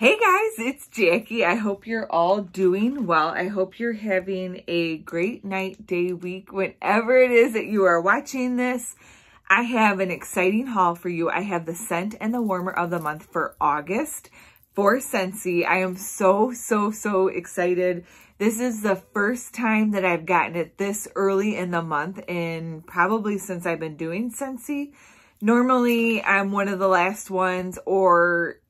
Hey guys, it's Jackie. I hope you're all doing well. I hope you're having a great night, day, week, whenever it is that you are watching this. I have an exciting haul for you. I have the scent and the warmer of the month for August for Scentsy. I am so, so, so excited. This is the first time that I've gotten it this early in the month and probably since I've been doing Scentsy. Normally, I'm one of the last ones or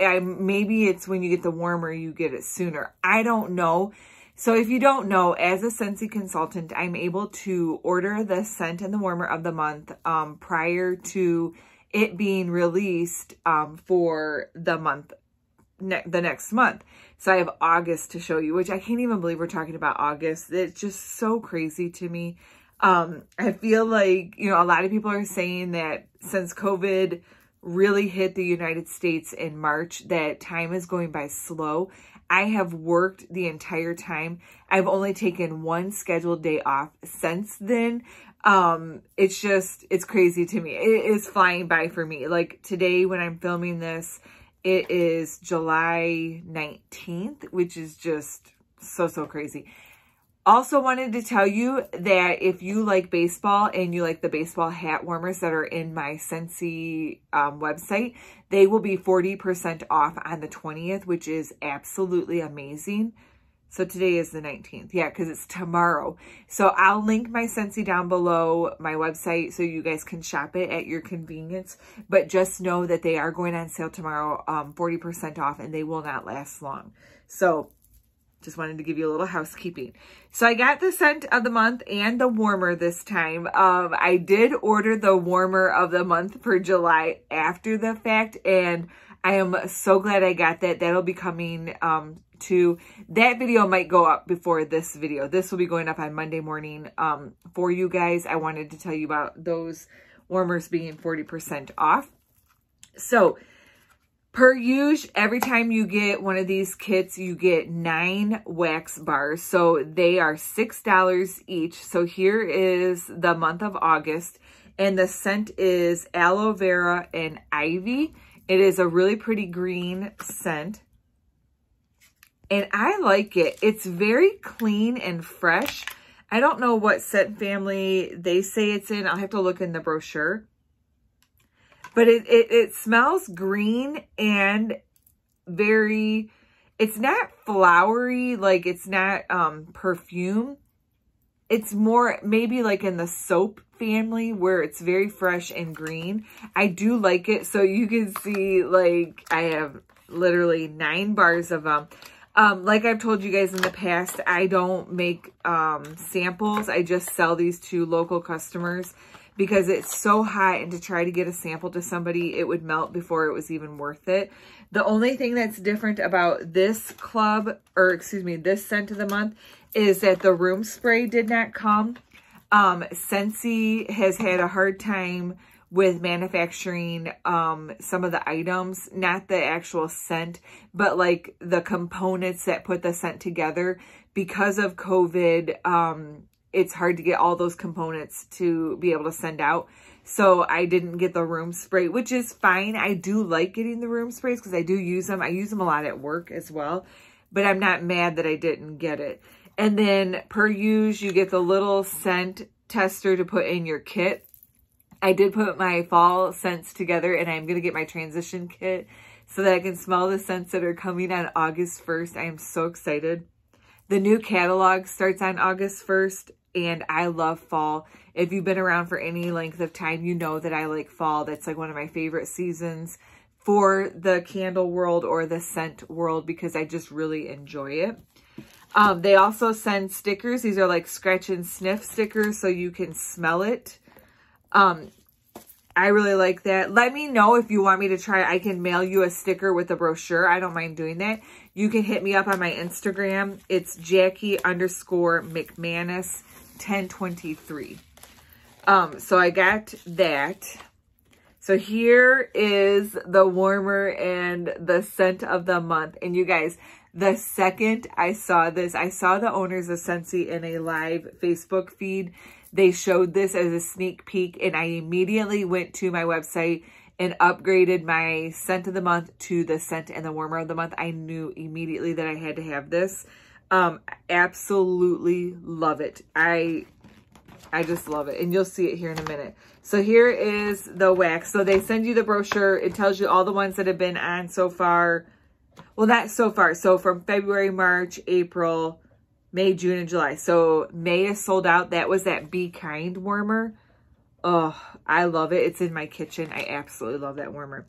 I, maybe it's when you get the warmer, you get it sooner. I don't know. So if you don't know, as a Scentsy consultant, I'm able to order the scent and the warmer of the month um, prior to it being released um, for the month, ne the next month. So I have August to show you, which I can't even believe we're talking about August. It's just so crazy to me. Um, I feel like, you know, a lot of people are saying that since COVID really hit the United States in March that time is going by slow. I have worked the entire time. I've only taken one scheduled day off since then. Um, it's just, it's crazy to me. It is flying by for me. Like today when I'm filming this, it is July 19th, which is just so, so crazy. Also wanted to tell you that if you like baseball and you like the baseball hat warmers that are in my Scentsy um, website, they will be 40% off on the 20th, which is absolutely amazing. So today is the 19th. Yeah, because it's tomorrow. So I'll link my Scentsy down below my website so you guys can shop it at your convenience. But just know that they are going on sale tomorrow, um, 40% off, and they will not last long. So just wanted to give you a little housekeeping. So I got the scent of the month and the warmer this time. Um, I did order the warmer of the month for July after the fact, and I am so glad I got that. That'll be coming um, to, that video might go up before this video. This will be going up on Monday morning um, for you guys. I wanted to tell you about those warmers being 40% off. So Per use, every time you get one of these kits, you get nine wax bars. So they are $6 each. So here is the month of August. And the scent is aloe vera and ivy. It is a really pretty green scent. And I like it. It's very clean and fresh. I don't know what scent family they say it's in. I'll have to look in the brochure. But it, it, it smells green and very, it's not flowery, like it's not um, perfume. It's more maybe like in the soap family where it's very fresh and green. I do like it. So you can see like I have literally nine bars of them. Um, like I've told you guys in the past, I don't make um, samples. I just sell these to local customers because it's so hot and to try to get a sample to somebody, it would melt before it was even worth it. The only thing that's different about this club, or excuse me, this scent of the month, is that the room spray did not come. Um, Scentsy has had a hard time with manufacturing um, some of the items, not the actual scent, but like the components that put the scent together. Because of COVID, um, it's hard to get all those components to be able to send out. So I didn't get the room spray, which is fine. I do like getting the room sprays because I do use them. I use them a lot at work as well, but I'm not mad that I didn't get it. And then per use, you get the little scent tester to put in your kit. I did put my fall scents together and I'm going to get my transition kit so that I can smell the scents that are coming on August 1st. I am so excited. The new catalog starts on August 1st and I love fall. If you've been around for any length of time, you know that I like fall. That's like one of my favorite seasons for the candle world or the scent world because I just really enjoy it. Um, they also send stickers. These are like scratch and sniff stickers so you can smell it. Um, I really like that. Let me know if you want me to try. I can mail you a sticker with a brochure. I don't mind doing that. You can hit me up on my Instagram. It's Jackie underscore McManus 1023. Um, so I got that. So here is the warmer and the scent of the month. And you guys, the second I saw this, I saw the owners of Scentsy in a live Facebook feed. They showed this as a sneak peek and I immediately went to my website and upgraded my scent of the month to the scent and the warmer of the month, I knew immediately that I had to have this. Um, absolutely love it. I, I just love it. And you'll see it here in a minute. So here is the wax. So they send you the brochure. It tells you all the ones that have been on so far. Well, not so far. So from February, March, April, May, June, and July. So May is sold out. That was that Be Kind warmer. Oh, I love it. It's in my kitchen. I absolutely love that warmer.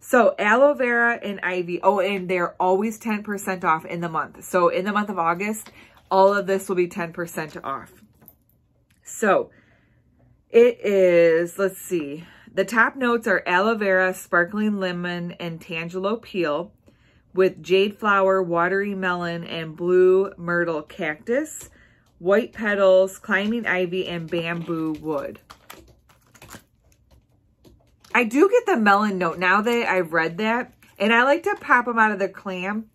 So aloe vera and ivy. Oh, and they're always 10% off in the month. So in the month of August, all of this will be 10% off. So it is, let's see. The top notes are aloe vera, sparkling lemon, and tangelo peel with jade flower, watery melon, and blue myrtle cactus, white petals, climbing ivy, and bamboo wood. I do get the melon note now that I've read that. And I like to pop them out of the clam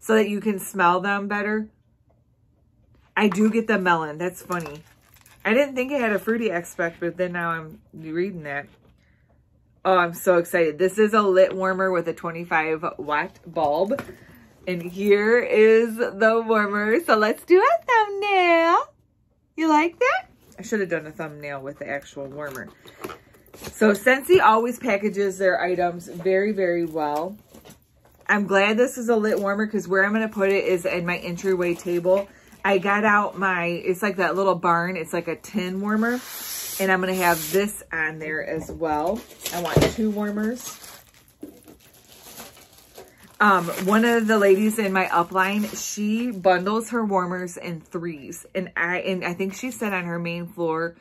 so that you can smell them better. I do get the melon. That's funny. I didn't think it had a fruity aspect, but then now I'm reading that. Oh, I'm so excited. This is a lit warmer with a 25 watt bulb. And here is the warmer. So let's do a thumbnail. You like that? I should have done a thumbnail with the actual warmer. So Scentsy always packages their items very, very well. I'm glad this is a lit warmer because where I'm going to put it is in my entryway table. I got out my, it's like that little barn. It's like a tin warmer. And I'm going to have this on there as well. I want two warmers. Um, one of the ladies in my upline, she bundles her warmers in threes. And I, and I think she said on her main floor,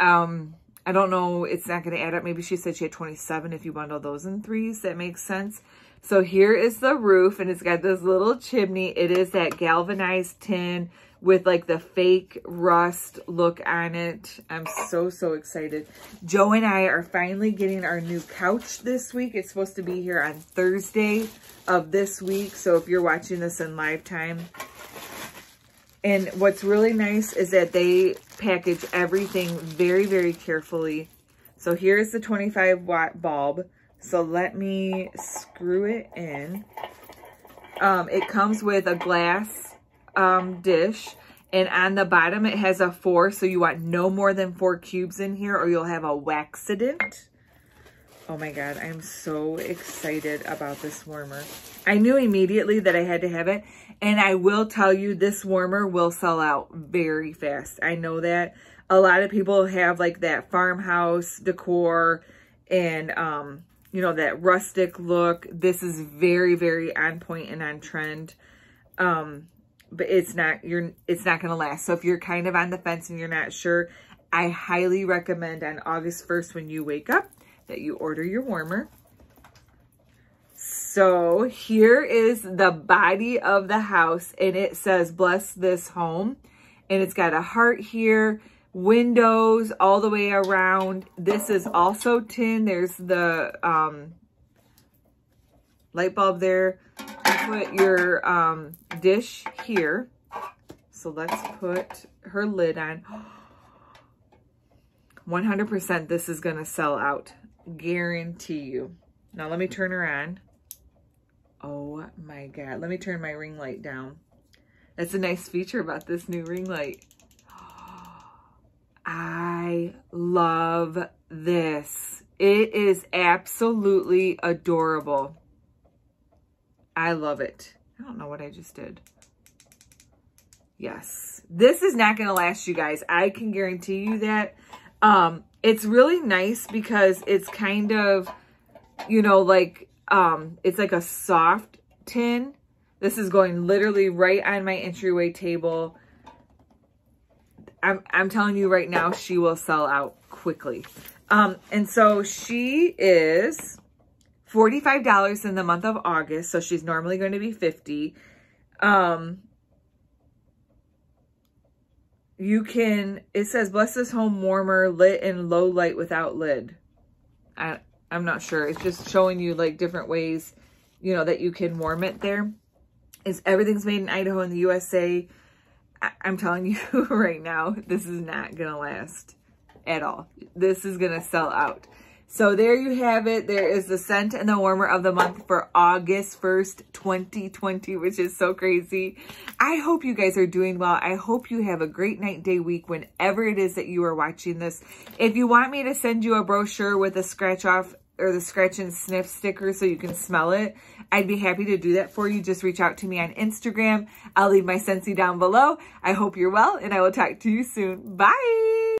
um, I don't know, it's not going to add up. Maybe she said she had 27 if you bundle those in threes. That makes sense. So here is the roof and it's got this little chimney. It is that galvanized tin with like the fake rust look on it. I'm so, so excited. Joe and I are finally getting our new couch this week. It's supposed to be here on Thursday of this week. So if you're watching this in live time, and what's really nice is that they package everything very, very carefully. So here's the 25 watt bulb. So let me screw it in. Um, it comes with a glass um, dish. And on the bottom, it has a four. So you want no more than four cubes in here or you'll have a waxident. Oh my God, I'm so excited about this warmer. I knew immediately that I had to have it. And I will tell you, this warmer will sell out very fast. I know that. A lot of people have like that farmhouse decor and, um, you know, that rustic look. This is very, very on point and on trend. Um, but it's not, you're, it's not going to last. So if you're kind of on the fence and you're not sure, I highly recommend on August 1st when you wake up, that you order your warmer. So here is the body of the house and it says, bless this home. And it's got a heart here, windows all the way around. This is also tin. There's the um, light bulb there. You put your um, dish here. So let's put her lid on. 100% this is going to sell out. Guarantee you. Now let me turn her on. Oh my God. Let me turn my ring light down. That's a nice feature about this new ring light. I love this. It is absolutely adorable. I love it. I don't know what I just did. Yes. This is not going to last you guys. I can guarantee you that. Um, it's really nice because it's kind of, you know, like, um, it's like a soft tin. This is going literally right on my entryway table. I'm, I'm telling you right now, she will sell out quickly. Um, and so she is $45 in the month of August. So she's normally going to be 50. Um, you can, it says, bless this home warmer, lit in low light without lid. I, I'm not sure. It's just showing you like different ways, you know, that you can warm it there. Is everything's made in Idaho in the USA. I, I'm telling you right now, this is not going to last at all. This is going to sell out. So there you have it. There is the scent and the warmer of the month for August 1st, 2020, which is so crazy. I hope you guys are doing well. I hope you have a great night, day, week, whenever it is that you are watching this. If you want me to send you a brochure with a scratch off or the scratch and sniff sticker so you can smell it, I'd be happy to do that for you. Just reach out to me on Instagram. I'll leave my Scentsy down below. I hope you're well and I will talk to you soon. Bye.